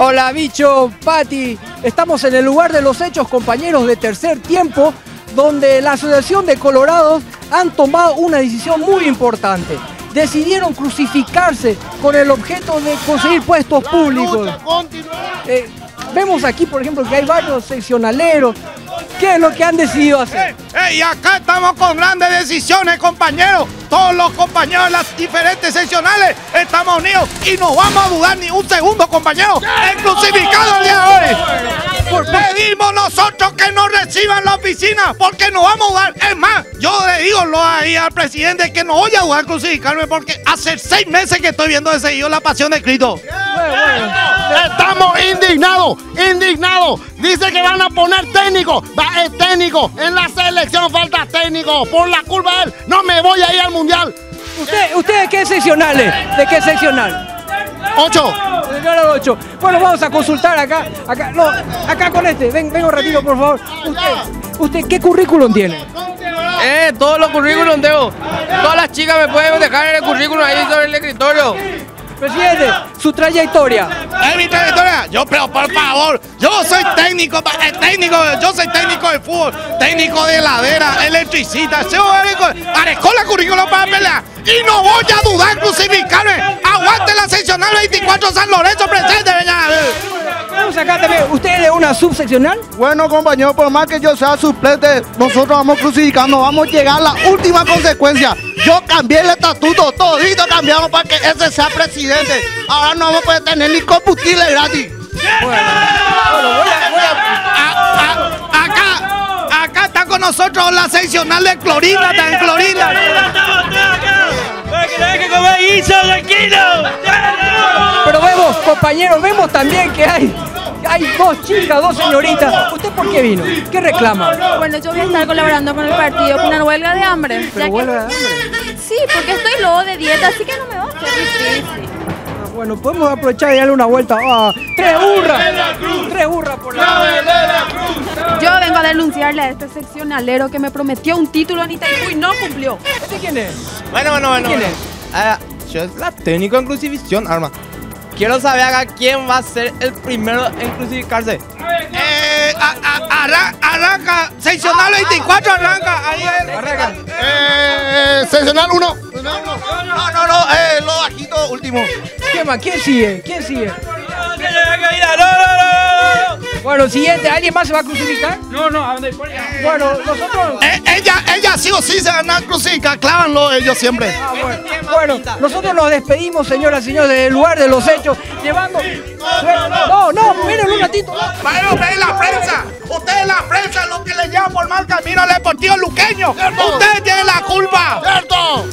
Hola, bicho, Pati. Estamos en el lugar de los hechos, compañeros de tercer tiempo, donde la Asociación de Colorados han tomado una decisión muy importante. Decidieron crucificarse con el objeto de conseguir puestos públicos. Eh, vemos aquí, por ejemplo, que hay varios seccionaleros. ¿Qué es lo que han decidido hacer? Y acá estamos con grandes decisiones, compañeros. Todos los compañeros de las diferentes seccionales estamos unidos y no vamos a dudar ni un segundo, compañeros, en crucificado el día de hoy. Pedimos nosotros que nos reciban la oficina porque no vamos a dudar. Es más, yo le digo lo ahí al presidente que no voy a dudar en crucificarme porque hace seis meses que estoy viendo de seguido la pasión de Cristo. Estamos indignados, indignados. Dice que van a poner técnico, va, es técnico. En la selección falta técnico. Por la culpa de él, no me voy a ir al mundial. ¿Usted, usted de qué seccionales? ¿De qué seccional? Ocho. Seccional 8. Bueno, vamos a consultar acá, acá, no, acá con este. Ven, ven un ratito, por favor. Usted, usted ¿qué currículum tiene? Eh, todos los currículums tengo. Todas las chicas me pueden dejar en el currículum ahí sobre el escritorio. Presidente, su trayectoria. ¿Es mi trayectoria? Yo, pero por favor, yo soy técnico, eh, técnico, yo soy técnico de fútbol, técnico de heladera, electricista, parezco la currícula para pelear y no voy a dudar crucificarme. Aguante la seccional 24 San Lorenzo presente, venga. Vamos acá también. ¿Usted es de una subseccional? Bueno, compañero, por más que yo sea suplente, nosotros vamos crucificando, vamos a llegar a la última consecuencia. Yo cambié el estatuto, todito cambiamos para que ese sea presidente. Ahora no vamos a poder tener ni combustible gratis. A- a- acá, acá está con nosotros la seccional de Clorina, está en Clorina. Pero vemos, compañeros, vemos también que hay, hay dos chicas, dos señoritas. ¿Usted por qué vino? ¿Qué reclama? Bueno, yo voy a estar colaborando con el partido con una huelga de hambre. ya ¿Pero que- huelga de hambre? Sí, porque estoy luego de dieta, así que no me va a ser difícil. Ah, Bueno, podemos aprovechar y darle una vuelta. Ah, ¡Tres burras! ¡Tres burras por la... Yo vengo a denunciarle a este seccionalero que me prometió un título en Itaipú y no cumplió. ¿Este quién es? Bueno, bueno, bueno. ¿Quién bueno. Ah, yo es la técnico en crucifixión, Arma. Quiero saber acá quién va a ser el primero en crucificarse. Eh, a- a- arra- arranca, seccional 24 arranca. Ahí es. Arranca. Eh, seccional 1. No, no, no, eh, lo bajito último. ¿Quién más? ¿Quién sigue? ¿Quién sigue? Bueno, siguiente. ¿Alguien más se va a crucificar? No, no, ¿a dónde? Bueno, nosotros... Eh, ella, ella sí o sí se van a crucificar, clávanlo ellos siempre. Ah, bueno, bueno, nosotros nos despedimos, señoras y señores, del lugar de los hechos, llevando... No, no, miren un ratito. Bueno, ven la prensa. Ustedes la prensa lo que le llevan por mal camino al deportivo luqueño. Ustedes tienen la culpa. ¡Cierto!